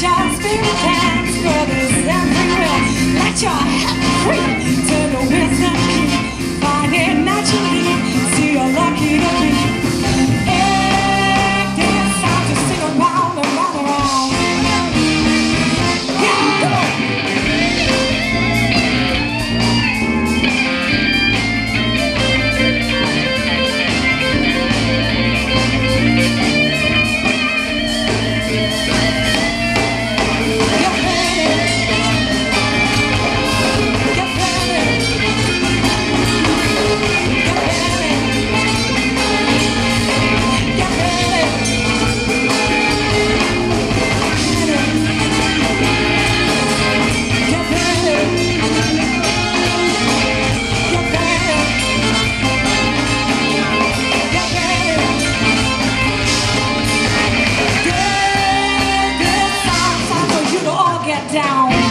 Your spirit dance, brothers everywhere. Let your down.